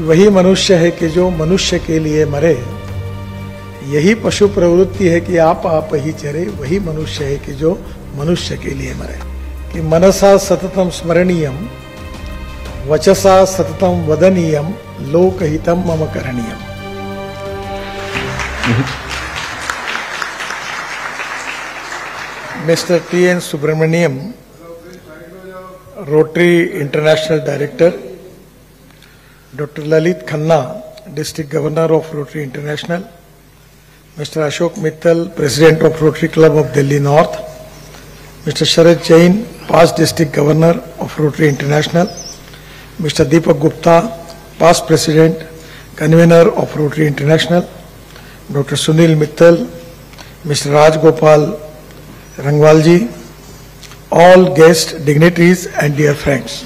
वही मनुष्य है कि जो मनुष्य के लिए मरे। यही पशु प्रवृत्ति है कि आप आप ही चरे वही मनुष्य है कि जो मनुष्य के लिए मरे। कि मनसा सततम स्मरणीयम वचसा सततम वदनीयम लोकहितम मम करणीयम। Mister T N Subramaniam Rotary International Director, Dr. Lalit Khanna, District Governor of Rotary International, Mr. Ashok Mittal, President of Rotary Club of Delhi North, Mr. Sharad Jain, past District Governor of Rotary International, Mr. Deepak Gupta, past President, Convener of Rotary International, Dr. Sunil Mittal, Mr. Raj Gopal Rangwal ji, all guests, dignitaries and dear friends.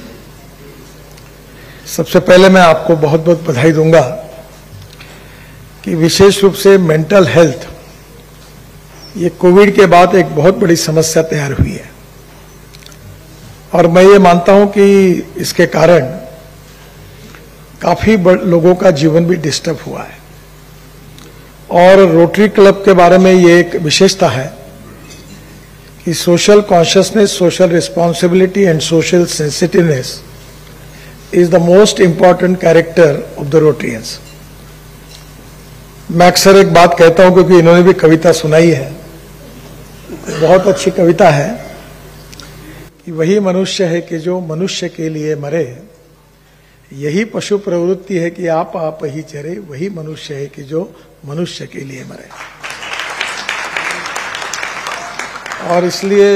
सबसे पहले मैं आपको बहुत बहुत बधाई दूँगा कि विशेष रूप से मेंटल हेल्थ ये कोविड के बाद एक बहुत बड़ी समस्या तैयार हुई है। और मैं ये मानता हूँ कि इसके कारण काफ़ी लोगों का जीवन भी डिस्टर्ब हुआ है। और रोटरी क्लब के बारे में ये एक विशेषता है कि social consciousness social responsibility and social sensitiveness is the most important character of the Rotarians मैं अक्सर एक बात कहता हूँ क्योंकि इन्होंने भी कविता सुनाई है। बहुत अच्छी कविता है कि वही मनुष्य है कि जो मनुष्य के लिए मरे यही पशु प्रवृत्ति है कि आप आप ही चरे, वही मनुष्य है कि जो मनुष्य के लिए मरे। और इसलिए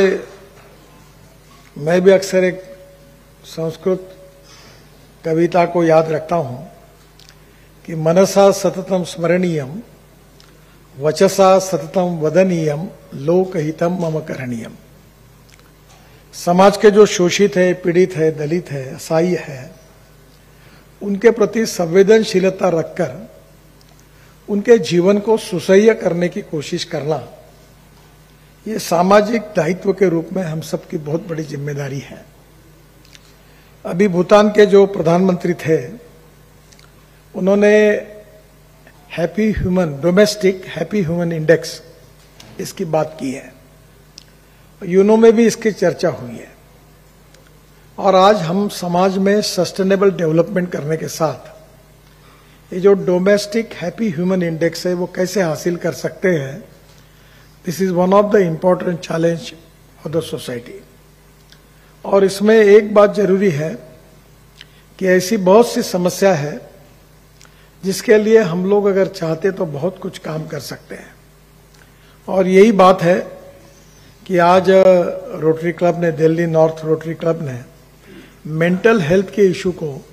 मैं भी अक्सर एक संस्कृत कविता को याद रखता हूँ कि मनसा सततम स्मरणीयम, वचसा सततम वदनीयम, लोकहितम मम करणीयम। समाज के जो शोषित है, पीड़ित है, दलित है, असाई है, उनके प्रति संवेदनशीलता रखकर, उनके जीवन को सुसह्य करने की कोशिश करना, ये सामाजिक दायित्व के रूप में हम सबकी बहुत बड़ी ज़िम्मेदारी है। अभी भूटान के जो प्रधानमंत्री थे, उन्होंने happy human, domestic happy human index इसकी बात की है। यूनो में भी इसकी चर्चा हुई है। और आज हम समाज में सस्टेनेबल डेवलपमेंट करने के साथ, ये जो डोमेस्टिक हैप्पी ह्यूमन इंडेक्स है, वो कैसे हासिल कर सकते हैं this is one of the important challenge for the society और इसमें एक बात ज़रूरी है कि ऐसी बहुत सी समस्या है जिसके लिए हम लोग अगर चाहते तो बहुत कुछ काम कर सकते हैं। और यही बात है कि आज रोटरी क्लब ने, दिल्ली नॉर्थ रोटरी क्लब ने मेंटल हेल्थ के इशू को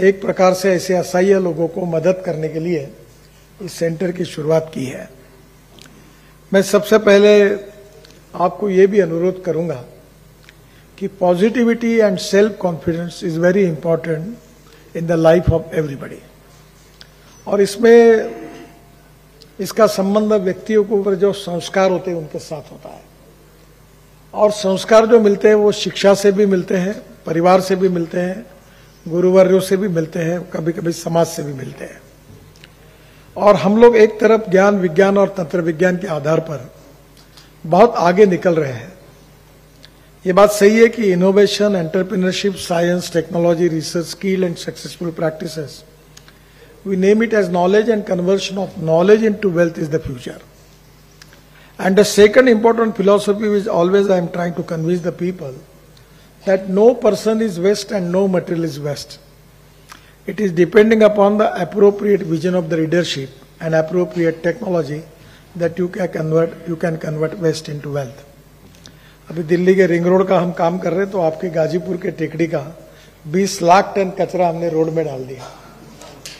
एक प्रकार से ऐसे असह्य लोगों को मदद करने के लिए इस सेंटर की शुरुआत की है। मैं सबसे पहले आपको ये भी अनुरोध करूँगा कि positivity and self confidence is very important in the life of everybody और इसमें इसका संबंध व्यक्तियों के ऊपर जो संस्कार होते हैं, उनके साथ होता है। और संस्कार जो मिलते हैं, वो शिक्षा से भी मिलते हैं, परिवार से भी मिलते हैं, गुरुवर्यों से भी मिलते हैं कभी कभी समाज से भी मिलते हैं। और हम लोग एक तरफ़ ज्ञान, विज्ञान और तंत्र विज्ञान के आधार पर बहुत आगे निकल रहे हैं। ये बात सही है कि innovation entrepreneurship science technology research skill and successful practices we name it as knowledge and conversion of knowledge into wealth is the future and the second important philosophy is always I am trying to convince the people that no person is waste and no material is waste It is depending upon the appropriate vision of the leadership and appropriate technology that you can convert you can convert waste into wealth. अभी दिल्ली के ring road का हम काम कर रहे हैं तो आपके गाजीपुर के टेकड़ी का 20 लाख टन कचरा हमने रोड में डाल दिया।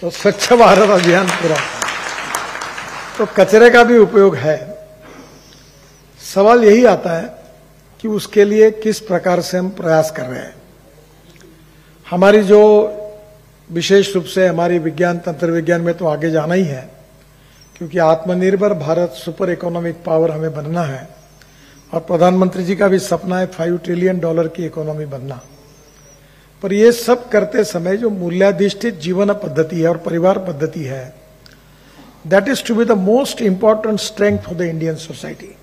तो स्वच्छ भारत अभियान पूरा। तो कचरे का भी उपयोग है। सवाल यही आता है कि उसके लिए किस प्रकार से हम प्रयास कर रहे हैं। हमारी जो विशेष रूप से हमारी विज्ञान, तंत्र विज्ञान में तो आगे जाना ही है, क्योंकि आत्मनिर्भर भारत सुपर इकोनॉमिक पावर हमें बनना है। और प्रधानमंत्री जी का भी सपना है फाइव ट्रिलियन डॉलर की इकोनॉमी बनना। पर ये सब करते समय जो मूल्याधिष्ठित जीवन पद्धति है और परिवार पद्धति है that is to be the most important strength for the Indian society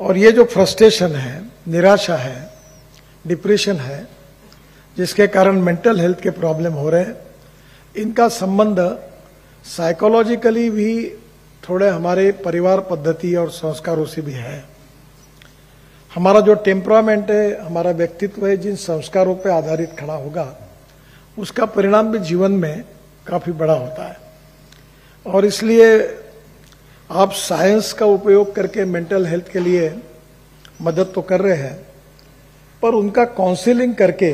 और ये जो फ्रस्ट्रेशन है, निराशा है डिप्रेशन है, जिसके कारण मेंटल हेल्थ के प्रॉब्लम हो रहे हैं, इनका संबंध साइकोलॉजिकली भी थोड़े हमारे परिवार पद्धति और संस्कारों से भी है। हमारा जो टेम्परामेंट है, हमारा व्यक्तित्व है, जिन संस्कारों पर आधारित खड़ा होगा, उसका परिणाम भी जीवन में काफ़ी बड़ा होता है। और इसलिए आप साइंस का उपयोग करके मेंटल हेल्थ के लिए मदद तो कर रहे हैं, पर उनका काउंसिलिंग करके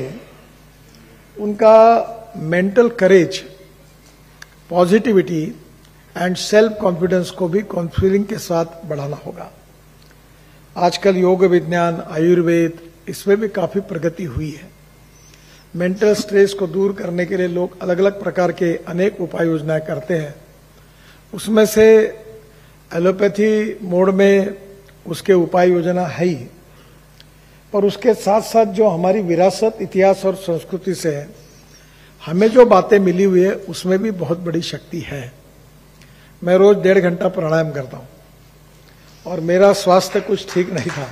उनका mental courage positivity and self confidence को भी काउंसिलिंग के साथ बढ़ाना होगा। आजकल योग विज्ञान, आयुर्वेद, इसमें भी काफ़ी प्रगति हुई है। मेंटल स्ट्रेस को दूर करने के लिए लोग अलग अलग प्रकार के अनेक उपाय योजनाएँ करते हैं। उसमें से एलोपैथी मोड में उसके उपाय योजना है ही। पर उसके साथ साथ जो हमारी विरासत, इतिहास और संस्कृति से है, हमें जो बातें मिली हुई है, उसमें भी बहुत बड़ी शक्ति है। मैं रोज डेढ़ घंटा प्राणायाम करता हूँ। और मेरा स्वास्थ्य कुछ ठीक नहीं था।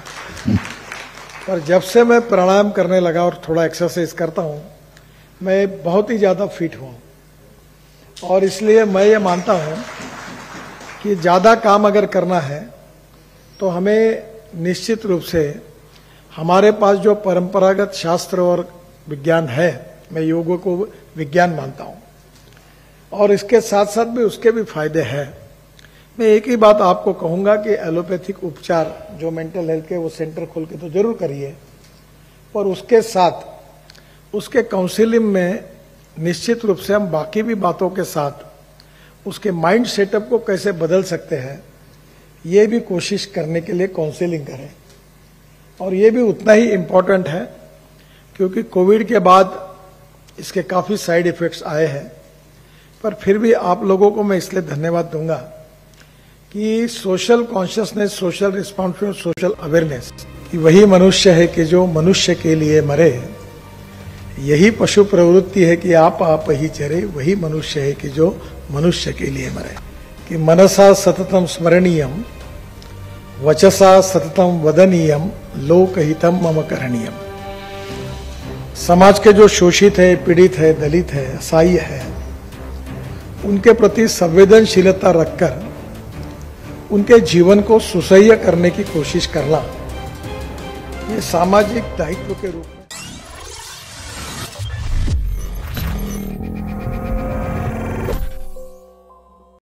पर जब से मैं प्राणायाम करने लगा और थोड़ा एक्सरसाइज करता हूँ, मैं बहुत ही ज़्यादा फिट हुआ। और इसलिए मैं ये मानता हूँ कि ज़्यादा काम अगर करना है तो हमें निश्चित रूप से हमारे पास जो परंपरागत शास्त्र और विज्ञान है, मैं योग को विज्ञान मानता हूँ। और इसके साथ साथ भी उसके भी फ़ायदे हैं। मैं एक ही बात आपको कहूँगा कि एलोपैथिक उपचार, जो मेंटल हेल्थ के वो सेंटर खोल के तो ज़रूर करिए पर उसके साथ, उसके काउंसिलिंग में निश्चित रूप से हम बाकी भी बातों के साथ, उसके माइंड सेटअप को कैसे बदल सकते हैं, ये भी कोशिश करने के लिए काउंसिलिंग करें। और ये भी उतना ही इम्पोर्टेंट है, क्योंकि कोविड के बाद इसके काफ़ी साइड इफेक्ट्स आए हैं, पर फिर भी आप लोगों को मैं इसलिए धन्यवाद दूँगा कि social consciousness social responsibility social awareness कि वही मनुष्य है कि जो मनुष्य के लिए मरे। यही पशु प्रवृत्ति है कि आप आप ही चरे, वही मनुष्य है कि जो मनुष्य के लिए मरे। कि मनसा सततम स्मरणीयम, वचसा सततम वदनीयम लोकहितम मम करणीयम। समाज के जो शोषित है, पीड़ित है, दलित है असाई है, उनके प्रति संवेदनशीलता रखकर उनके जीवन को सुसह्य करने की कोशिश करना ये सामाजिक दायित्व के रूप